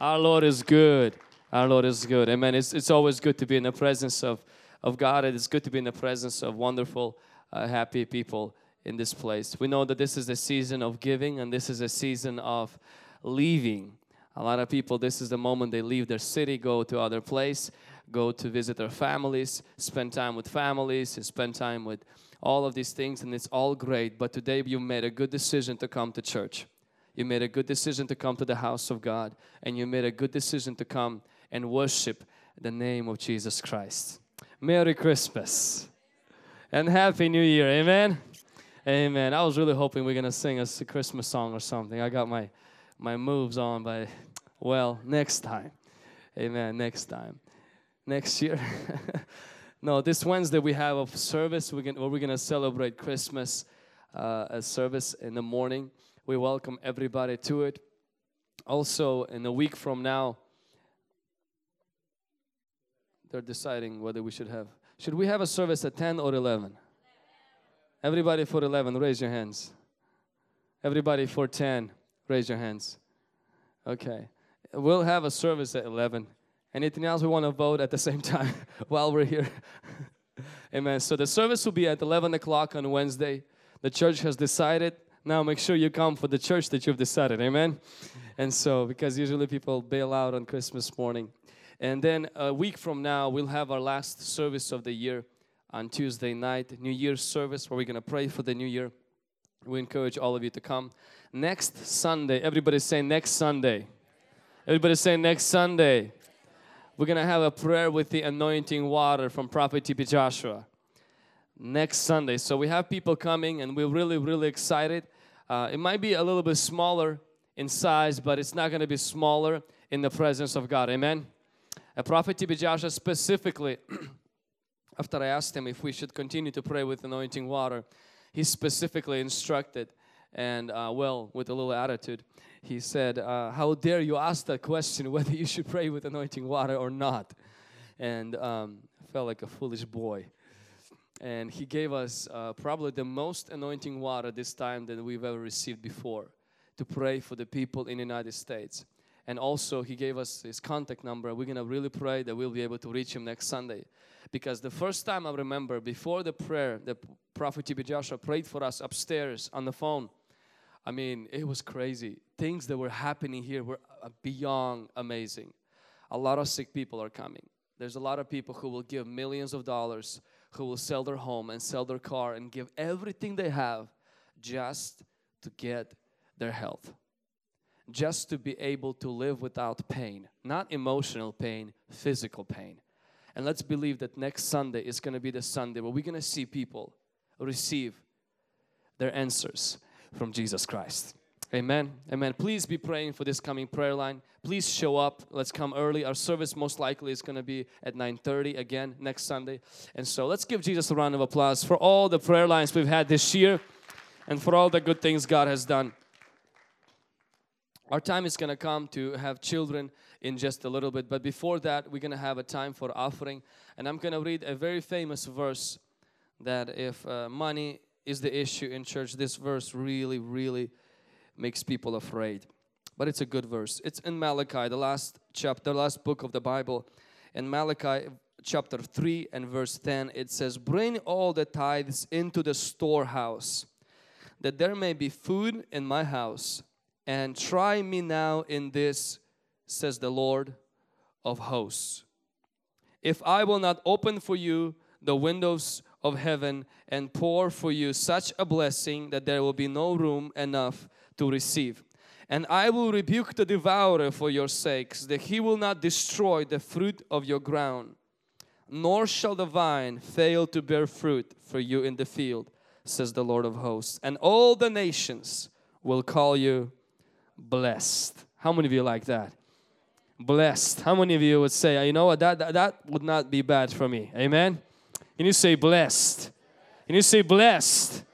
Our Lord is good. Our Lord is good. Amen. It's, it's always good to be in the presence of, of God. It is good to be in the presence of wonderful, uh, happy people in this place. We know that this is a season of giving and this is a season of leaving. A lot of people, this is the moment they leave their city, go to other place, go to visit their families, spend time with families, spend time with all of these things, and it's all great. But today you made a good decision to come to church. You made a good decision to come to the house of God, and you made a good decision to come and worship the name of Jesus Christ. Merry Christmas and Happy New Year. Amen. Amen. I was really hoping we are gonna sing us a Christmas song or something. I got my my moves on, but well, next time. Amen. Next time. Next year. no, this Wednesday we have a service. We're gonna, we're gonna celebrate Christmas uh, a service in the morning. We welcome everybody to it. Also, in a week from now, they're deciding whether we should have. Should we have a service at 10 or 11? Everybody for 11, raise your hands. Everybody for 10, raise your hands. Okay. We'll have a service at 11. Anything else we want to vote at the same time while we're here? Amen. So the service will be at 11 o'clock on Wednesday. The church has decided. Now make sure you come for the church that you've decided. Amen. And so, because usually people bail out on Christmas morning. And then a week from now, we'll have our last service of the year on Tuesday night, New Year's service, where we're going to pray for the new year. We encourage all of you to come. Next Sunday, everybody say next Sunday. Everybody say next Sunday. We're going to have a prayer with the anointing water from Prophet TB Joshua next Sunday. So we have people coming and we're really, really excited. Uh, it might be a little bit smaller in size, but it's not going to be smaller in the presence of God. Amen. A prophet TB Joshua specifically, after I asked him if we should continue to pray with anointing water, he specifically instructed and uh, well, with a little attitude, he said, uh, How dare you ask that question whether you should pray with anointing water or not? And um, I felt like a foolish boy. And he gave us uh, probably the most anointing water this time that we've ever received before to pray for the people in the United States. And also, he gave us his contact number. We're to really pray that we'll be able to reach him next Sunday. Because the first time I remember, before the prayer, the Prophet TB Joshua prayed for us upstairs on the phone. I mean, it was crazy. Things that were happening here were uh, beyond amazing. A lot of sick people are coming. There's a lot of people who will give millions of dollars, who will sell their home and sell their car and give everything they have just to get their health just to be able to live without pain, not emotional pain, physical pain. And let's believe that next Sunday is going to be the Sunday where we're going to see people receive their answers from Jesus Christ. Amen. Amen. Please be praying for this coming prayer line. Please show up. Let's come early. Our service most likely is going to be at 9:30 again next Sunday. And so let's give Jesus a round of applause for all the prayer lines we've had this year and for all the good things God has done. Our time is going to come to have children in just a little bit, but before that, we're going to have a time for offering. And I'm going to read a very famous verse that if uh, money is the issue in church, this verse really, really makes people afraid. But it's a good verse. It's in Malachi, the last chapter, the last book of the Bible. In Malachi chapter 3 and verse 10, it says, Bring all the tithes into the storehouse, that there may be food in my house and try me now in this, says the Lord of hosts. If I will not open for you the windows of heaven and pour for you such a blessing that there will be no room enough to receive. And I will rebuke the devourer for your sakes, that he will not destroy the fruit of your ground, nor shall the vine fail to bear fruit for you in the field, says the Lord of hosts. And all the nations will call you blessed. How many of you like that? Blessed. How many of you would say, you know what, that, that, that would not be bad for me? Amen? Can you say blessed? Can you say blessed?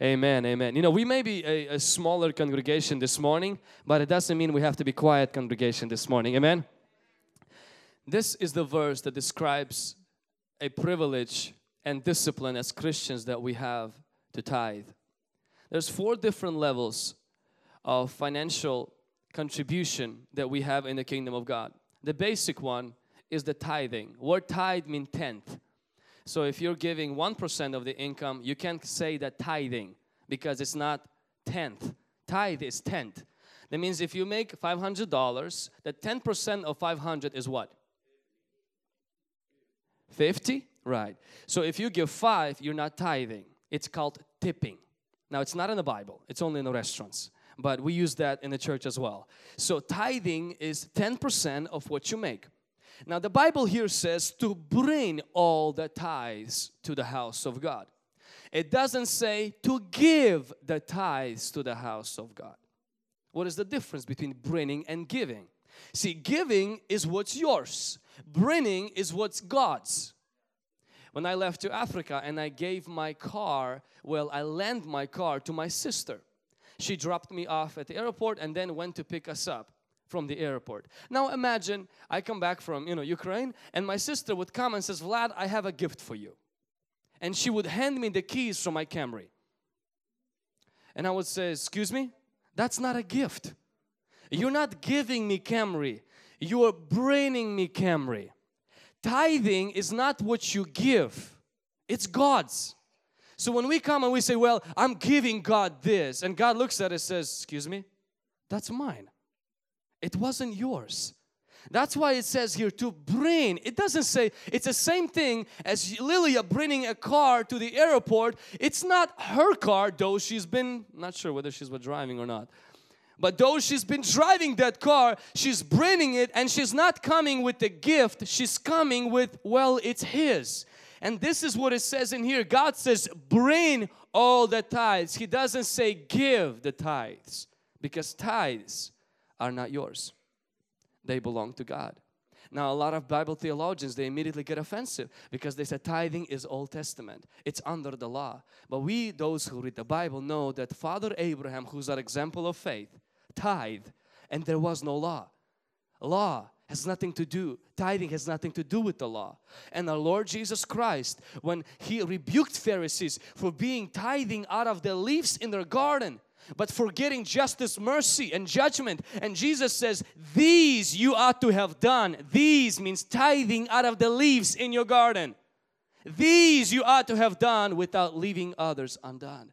Amen, amen. You know, we may be a, a, smaller congregation this morning, but it doesn't mean we have to be quiet congregation this morning. Amen. This is the verse that describes a privilege and discipline as Christians that we have to tithe. There's four different levels of financial contribution that we have in the kingdom of God. The basic one is the tithing. Word tithe means tenth. So if you're giving 1% of the income, you can't say that tithing because it's not tenth. Tithe is tenth. That means if you make $500, the 10% of 500 is what? 50? Right. So if you give 5, you're not tithing. It's called tipping. Now it's not in the Bible. It's only in the restaurants. But we use that in the church as well. So tithing is 10% of what you make. Now, the Bible here says to bring all the tithes to the house of God. It doesn't say to give the tithes to the house of God. What is the difference between bringing and giving? See, giving is what's yours, bringing is what's God's. When I left to Africa and I gave my car, well, I lent my car to my sister. She dropped me off at the airport and then went to pick us up from the airport. Now imagine I come back from, you know, Ukraine and my sister would come and says, "Vlad, I have a gift for you." And she would hand me the keys from my Camry. And I would say, "Excuse me? That's not a gift. You're not giving me Camry. You are bringing me Camry. Tithing is not what you give. It's God's. So when we come and we say, Well, I'm giving God this, and God looks at it says, Excuse me, that's mine. It wasn't yours. That's why it says here to bring. It doesn't say, it's the same thing as Lilia bringing a car to the airport. It's not her car, though she's been, not sure whether she's been driving or not. But though she's been driving that car, she's bringing it and she's not coming with the gift. She's coming with, well, it's His. And this is what it says in here God says, bring all the tithes. He doesn't say give the tithes because tithes are not yours, they belong to God. Now, a lot of Bible theologians they immediately get offensive because they say tithing is Old Testament. It's under the law. But we, those who read the Bible, know that Father Abraham, who's our example of faith, tithe, and there was no law. Law has nothing to do, tithing has nothing to do with the law. And our Lord Jesus Christ, when He rebuked Pharisees for being tithing out of the leaves in their garden, but forgetting justice, mercy, and judgment. And Jesus says, These you ought to have done. These means tithing out of the leaves in your garden. These you ought to have done without leaving others undone.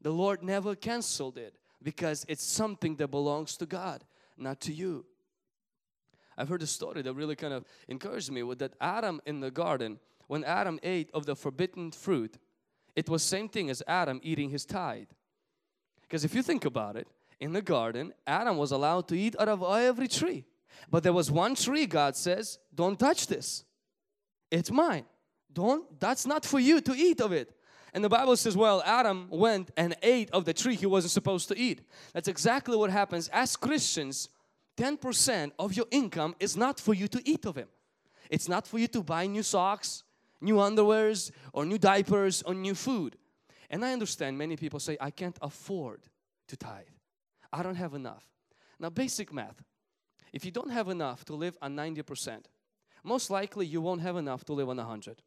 The Lord never canceled it because it's something that belongs to God, not to you. I've heard a story that really kind of encouraged me with that Adam in the garden, when Adam ate of the forbidden fruit, it was same thing as Adam eating his tithe. Because if you think about it, in the garden, Adam was allowed to eat out of every tree. But there was one tree God says, don't touch this. It's mine. Don't, that's not for you to eat of it. And the Bible says, well, Adam went and ate of the tree he wasn't supposed to eat. That's exactly what happens. As Christians, 10% of your income is not for you to eat of it. It's not for you to buy new socks, new underwears, or new diapers, or new food. And I understand many people say, I can't afford to tithe. I don't have enough. Now, basic math if you don't have enough to live on 90%, most likely you won't have enough to live on 100.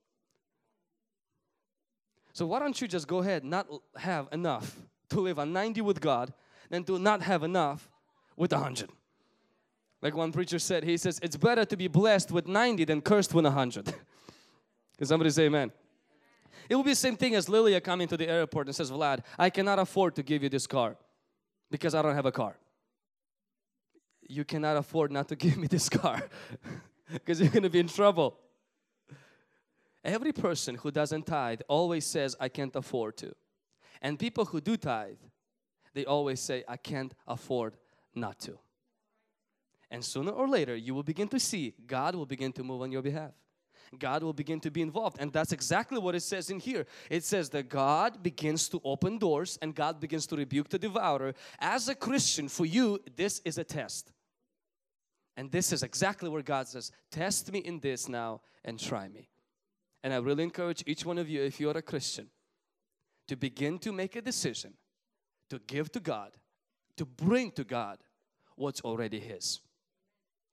So, why don't you just go ahead not have enough to live on 90 with God than to not have enough with 100? Like one preacher said, he says, It's better to be blessed with 90 than cursed with 100. Can somebody say amen? It will be the same thing as Lilia coming to the airport and says, Vlad, I cannot afford to give you this car because I don't have a car. You cannot afford not to give me this car because you're going to be in trouble. Every person who doesn't tithe always says, I can't afford to. And people who do tithe, they always say, I can't afford not to. And sooner or later, you will begin to see God will begin to move on your behalf. God will begin to be involved. And that's exactly what it says in here. It says that God begins to open doors and God begins to rebuke the devourer. As a Christian, for you, this is a test. And this is exactly where God says, Test me in this now and try me. And I really encourage each one of you, if you're a Christian, to begin to make a decision to give to God, to bring to God what's already His.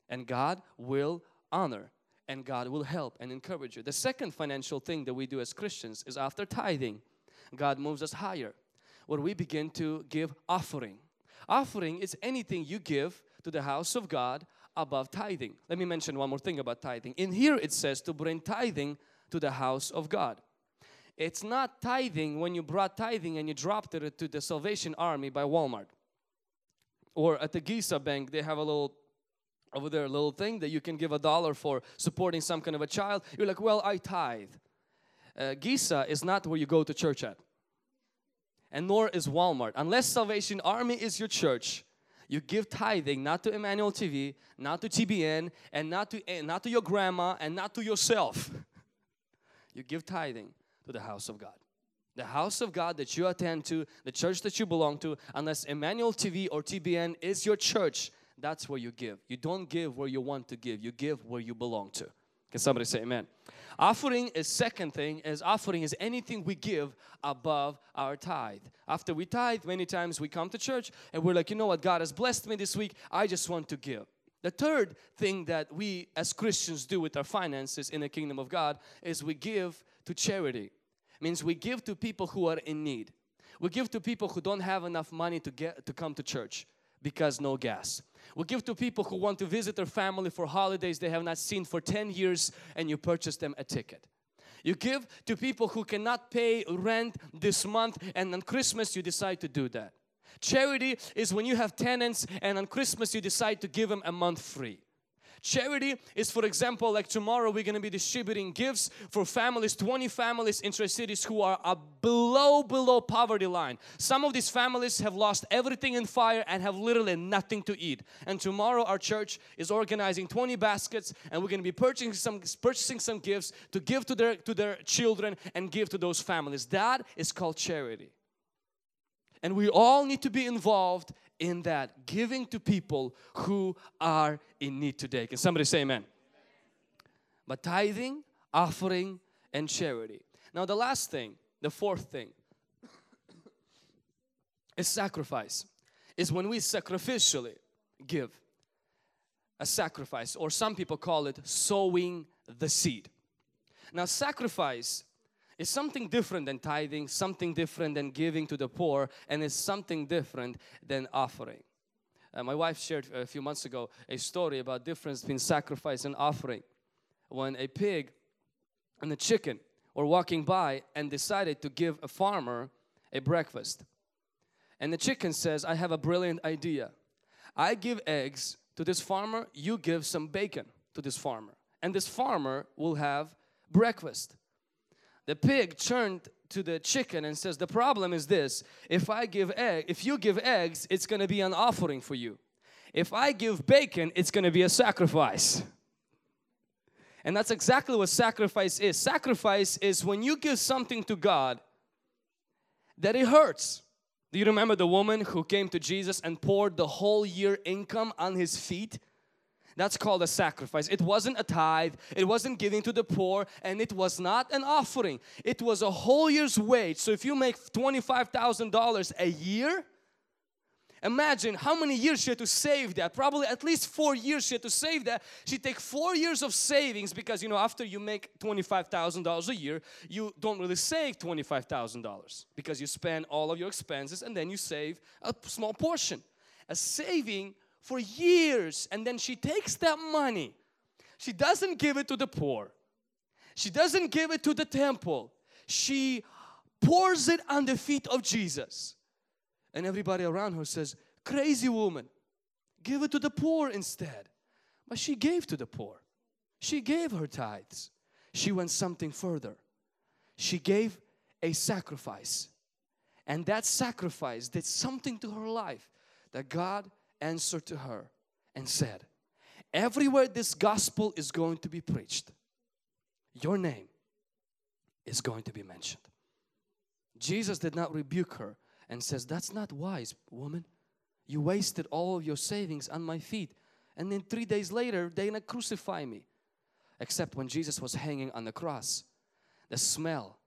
And God will honor and God will help and encourage you. The second financial thing that we do as Christians is after tithing, God moves us higher, where we begin to give offering. Offering is anything you give to the house of God above tithing. Let me mention one more thing about tithing. In here it says to bring tithing to the house of God. It's not tithing when you brought tithing and you dropped it to the Salvation Army by Walmart. Or at the Giza Bank, they have a little over there, a little thing that you can give a dollar for supporting some kind of a child. You're like, well, I tithe. Uh, Giza is not where you go to church at. And nor is Walmart. Unless Salvation Army is your church, you give tithing not to Emmanuel TV, not to TBN, and not to, eh, not to your grandma, and not to yourself. you give tithing to the house of God. The house of God that you attend to, the church that you belong to, unless Emmanuel TV or TBN is your church, that's where you give. You don't give where you want to give, you give where you belong to. Can somebody say amen? Offering is second thing is offering is anything we give above our tithe. After we tithe, many times we come to church and we're like, you know what, God has blessed me this week. I just want to give. The third thing that we as Christians do with our finances in the kingdom of God is we give to charity. It means we give to people who are in need. We give to people who don't have enough money to get to come to church because no gas. We give to people who want to visit their family for holidays they have not seen for 10 years and you purchase them a ticket. You give to people who cannot pay rent this month and on Christmas you decide to do that. Charity is when you have tenants and on Christmas you decide to give them a month free. Charity is, for example, like tomorrow we're going to be distributing gifts for families, 20 families in Tri Cities who are below, below poverty line. Some of these families have lost everything in fire and have literally nothing to eat. And tomorrow our church is organizing 20 baskets and we're going to be purchasing some, purchasing some gifts to give to their, to their children and give to those families. That is called charity. And we all need to be involved in that, giving to people who are in need today. Can somebody say amen? But tithing, offering, and charity. Now, the last thing, the fourth thing, is sacrifice. Is when we sacrificially give a sacrifice, or some people call it sowing the seed. Now, sacrifice is something different than tithing, something different than giving to the poor, and it's something different than offering. Uh, my wife shared a few months ago a story about difference between sacrifice and offering. When a pig and a chicken were walking by and decided to give a farmer a breakfast. And the chicken says, I have a brilliant idea. I give eggs to this farmer, you give some bacon to this farmer. And this farmer will have breakfast. The pig turned to the chicken and says, the problem is this, if I give egg, if you give eggs, it's gonna be an offering for you. If I give bacon, it's gonna be a sacrifice. And that's exactly what sacrifice is. Sacrifice is when you give something to God that it hurts. Do you remember the woman who came to Jesus and poured the whole year income on his feet? That's called a sacrifice. It wasn't a tithe, it wasn't giving to the poor, and it was not an offering. It was a whole year's wage. So if you make $25,000 a year, imagine how many years she had to save that. Probably at least four years she had to save that. She take four years of savings because you know after you make $25,000 a year, you don't really save $25,000 because you spend all of your expenses and then you save a small portion. A saving for years and then she takes that money. She doesn't give it to the poor. She doesn't give it to the temple. She pours it on the feet of Jesus. And everybody around her says, crazy woman, give it to the poor instead. But she gave to the poor. She gave her tithes. She went something further. She gave a sacrifice. And that sacrifice did something to her life that God answered to her and said, Everywhere this gospel is going to be preached, your name is going to be mentioned. Jesus did not rebuke her and says, That's not wise, woman. You wasted all of your savings on my feet. And then three days later, they're gonna crucify me. Except when Jesus was hanging on the cross, the smell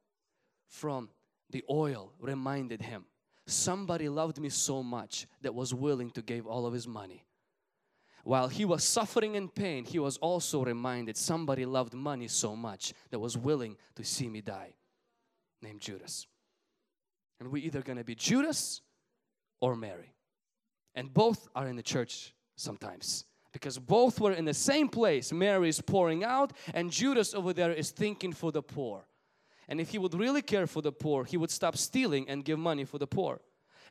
from the oil reminded him somebody loved me so much that was willing to give all of his money. While he was suffering in pain, he was also reminded somebody loved money so much that was willing to see me die, named Judas. And we're either going to be Judas or Mary. And both are in the church sometimes because both were in the same place. Mary is pouring out, and Judas over there is thinking for the poor. And if he would really care for the poor, he would stop stealing and give money for the poor.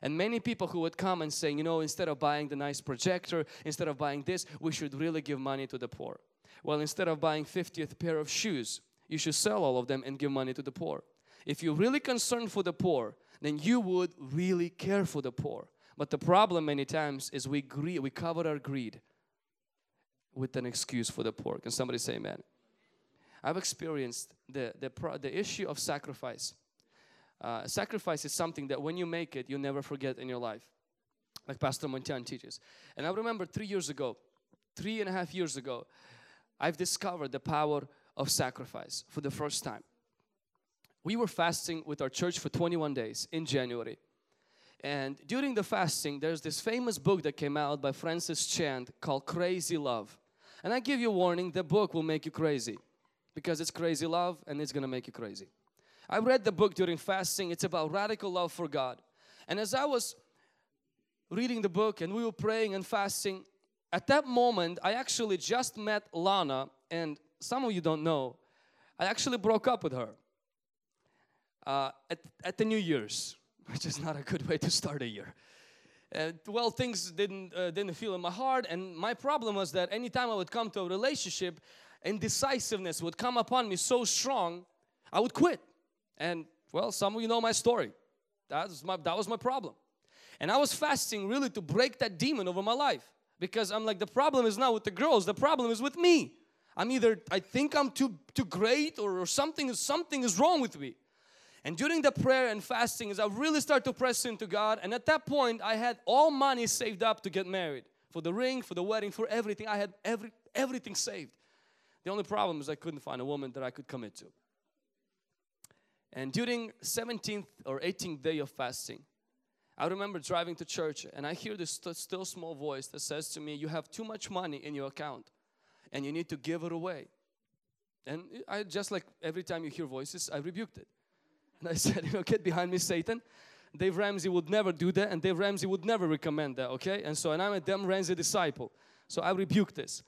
And many people who would come and say, you know, instead of buying the nice projector, instead of buying this, we should really give money to the poor. Well, instead of buying 50th pair of shoes, you should sell all of them and give money to the poor. If you're really concerned for the poor, then you would really care for the poor. But the problem many times is we greed, we cover our greed with an excuse for the poor. Can somebody say amen? I've experienced the, the, the issue of sacrifice. Uh, sacrifice is something that when you make it, you never forget in your life. Like Pastor Montian teaches. And I remember three years ago, three and a half years ago, I've discovered the power of sacrifice for the first time. We were fasting with our church for 21 days in January. And during the fasting, there's this famous book that came out by Francis Chan called Crazy Love. And I give you a warning, the book will make you crazy because it's crazy love and it's gonna make you crazy. I read the book during fasting, it's about radical love for God. And as I was reading the book and we were praying and fasting, at that moment, I actually just met Lana, and some of you don't know, I actually broke up with her uh, at, at the New Year's, which is not a good way to start a year. Uh, well, things didn't uh, didn't feel in my heart, and my problem was that anytime I would come to a relationship, indecisiveness would come upon me so strong, I would quit. And well, some of you know my story. That was my that was my problem, and I was fasting really to break that demon over my life because I'm like the problem is not with the girls, the problem is with me. I'm either I think I'm too too great or, or something something is wrong with me. And during the prayer and fasting, as I really start to press into God, and at that point, I had all money saved up to get married for the ring, for the wedding, for everything. I had every everything saved. The only problem is I couldn't find a woman that I could commit to. And during 17th or 18th day of fasting, I remember driving to church and I hear this still small voice that says to me, You have too much money in your account and you need to give it away. And I just like every time you hear voices, I rebuked it. And I said, You know, get behind me, Satan. Dave Ramsey would never do that, and Dave Ramsey would never recommend that, okay? And so, and I'm a Dave Ramsey disciple. So I rebuked this.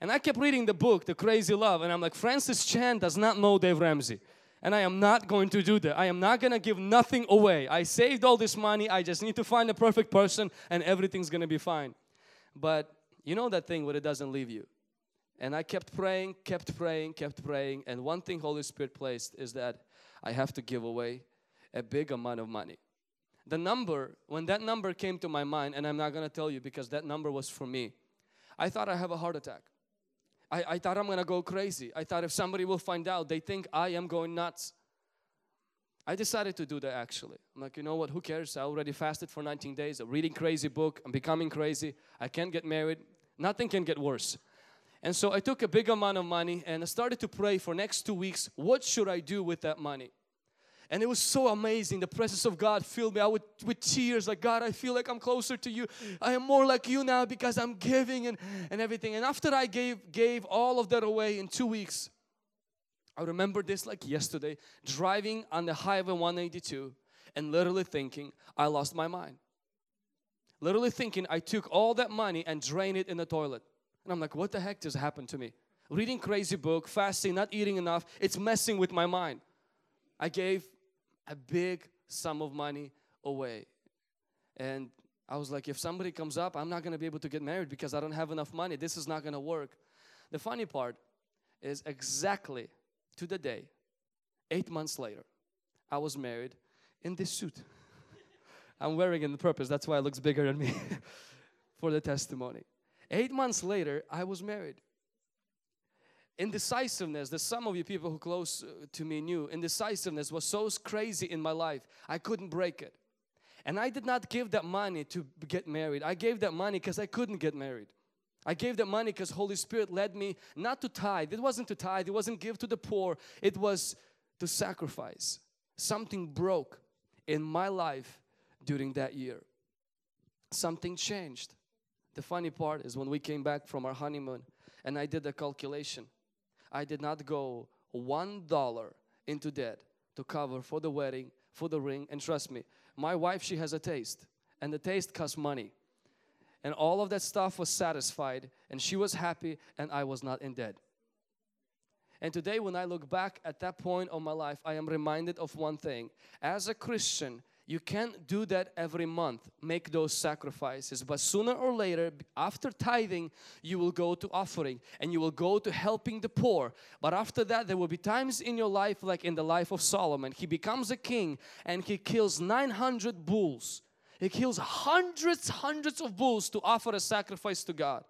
And I kept reading the book, The Crazy Love, and I'm like, Francis Chan does not know Dave Ramsey. And I am not going to do that. I am not going to give nothing away. I saved all this money. I just need to find a perfect person and everything's going to be fine. But you know that thing where it doesn't leave you. And I kept praying, kept praying, kept praying. And one thing Holy Spirit placed is that I have to give away a big amount of money. The number, when that number came to my mind, and I'm not going to tell you because that number was for me, I thought I have a heart attack. I, I thought I'm to go crazy. I thought if somebody will find out, they think I am going nuts. I decided to do that actually. I'm like, you know what, who cares? I already fasted for 19 days, I'm reading crazy book, I'm becoming crazy, I can't get married, nothing can get worse. And so I took a big amount of money and I started to pray for next two weeks, what should I do with that money? And it was so amazing. The presence of God filled me out with, with tears. Like, God, I feel like I'm closer to you. I am more like you now because I'm giving and, and everything. And after I gave, gave all of that away in two weeks, I remember this like yesterday, driving on the highway 182 and literally thinking, I lost my mind. Literally thinking I took all that money and drained it in the toilet. And I'm like, what the heck just happened to me? Reading crazy book, fasting, not eating enough, it's messing with my mind. I gave a big sum of money away. And I was like, if somebody comes up, I'm not going to be able to get married because I don't have enough money. This is not going to work. The funny part is exactly to the day, eight months later, I was married in this suit. I'm wearing it on purpose, that's why it looks bigger than me for the testimony. Eight months later, I was married. Indecisiveness, that some of you people who close uh, to me knew, indecisiveness was so crazy in my life, I couldn't break it. And I did not give that money to get married. I gave that money because I couldn't get married. I gave that money because Holy Spirit led me not to tithe. It wasn't to tithe. It wasn't give to the poor. It was to sacrifice. Something broke in my life during that year. Something changed. The funny part is when we came back from our honeymoon and I did the calculation, I did not go one dollar into debt to cover for the wedding, for the ring, and trust me, my wife, she has a taste, and the taste costs money. and all of that stuff was satisfied and she was happy and I was not in debt. And today, when I look back at that point of my life, I am reminded of one thing. As a Christian, you can't do that every month, make those sacrifices. But sooner or later, after tithing, you will go to offering and you will go to helping the poor. But after that, there will be times in your life, like in the life of Solomon, he becomes a king and he kills 900 bulls. He kills hundreds, hundreds of bulls to offer a sacrifice to God.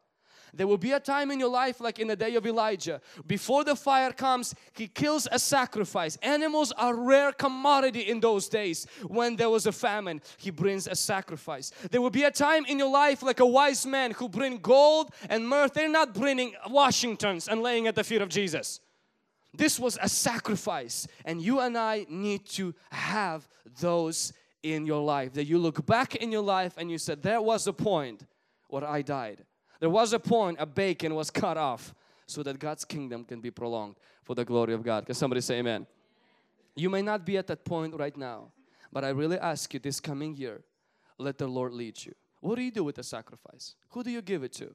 There will be a time in your life like in the day of Elijah. Before the fire comes, he kills a sacrifice. Animals are rare commodity in those days when there was a famine. He brings a sacrifice. There will be a time in your life like a wise man who bring gold and myrrh. They're not bringing Washingtons and laying at the feet of Jesus. This was a sacrifice and you and I need to have those in your life. That you look back in your life and you said, there was a point where I died. There was a point a bacon was cut off so that God's kingdom can be prolonged for the glory of God. Can somebody say amen? You may not be at that point right now, but I really ask you this coming year, let the Lord lead you. What do you do with the sacrifice? Who do you give it to?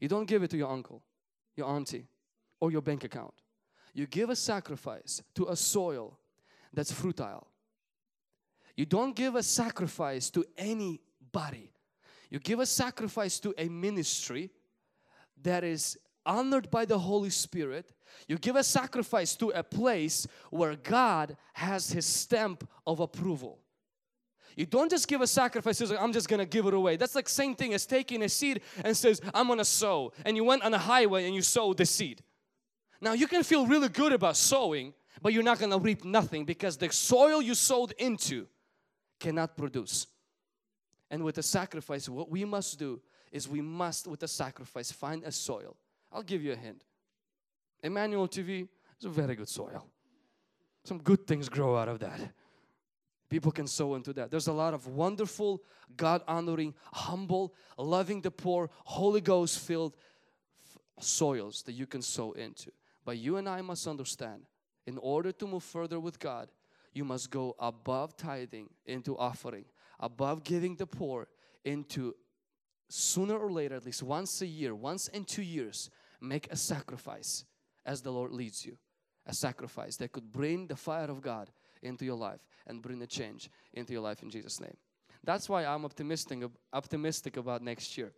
You don't give it to your uncle, your auntie, or your bank account. You give a sacrifice to a soil that's fertile. You don't give a sacrifice to anybody you give a sacrifice to a ministry that is honored by the Holy Spirit. You give a sacrifice to a place where God has His stamp of approval. You don't just give a sacrifice, like, I'm just gonna give it away. That's like same thing as taking a seed and says, I'm gonna sow. And you went on a highway and you sowed the seed. Now you can feel really good about sowing, but you're not gonna reap nothing because the soil you sowed into cannot produce. And with the sacrifice, what we must do is we must, with the sacrifice, find a soil. I'll give you a hint. Emmanuel TV is a very good soil. Some good things grow out of that. People can sow into that. There's a lot of wonderful, God honoring, humble, loving the poor, Holy Ghost filled soils that you can sow into. But you and I must understand in order to move further with God, you must go above tithing into offering above giving the poor into sooner or later, at least once a year, once in two years, make a sacrifice as the Lord leads you. A sacrifice that could bring the fire of God into your life and bring a change into your life in Jesus' name. That's why I'm optimistic, optimistic about next year.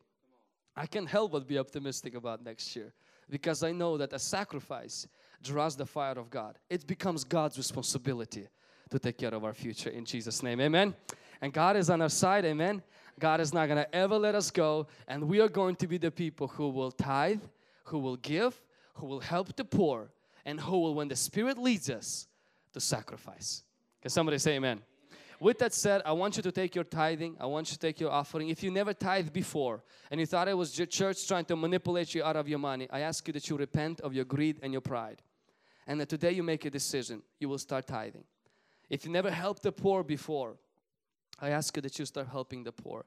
I can't help but be optimistic about next year because I know that a sacrifice draws the fire of God. It becomes God's responsibility to take care of our future in Jesus' name. Amen. And God is on our side, amen. God is not going to ever let us go, and we are going to be the people who will tithe, who will give, who will help the poor, and who will, when the Spirit leads us, to sacrifice. Can somebody say amen? With that said, I want you to take your tithing. I want you to take your offering. If you never tithed before and you thought it was your church trying to manipulate you out of your money, I ask you that you repent of your greed and your pride. And that today you make a decision. You will start tithing. If you never helped the poor before, I ask you that you start helping the poor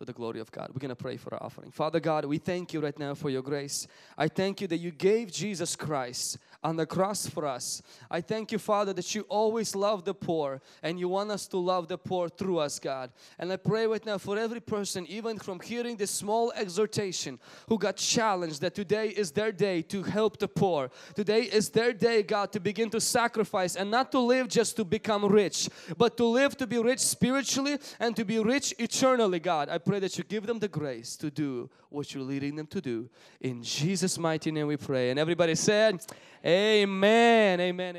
to the glory of God. We're going to pray for our offering. Father God, we thank you right now for your grace. I thank you that you gave Jesus Christ on the cross for us. I thank you, Father, that you always love the poor and you want us to love the poor through us, God. And I pray right now for every person, even from hearing this small exhortation, who got challenged that today is their day to help the poor. Today is their day, God, to begin to sacrifice and not to live just to become rich, but to live to be rich spiritually and to be rich eternally, God. I pray that you give them the grace to do what you're leading them to do. In Jesus' mighty name we pray. And everybody said, Amen. Amen.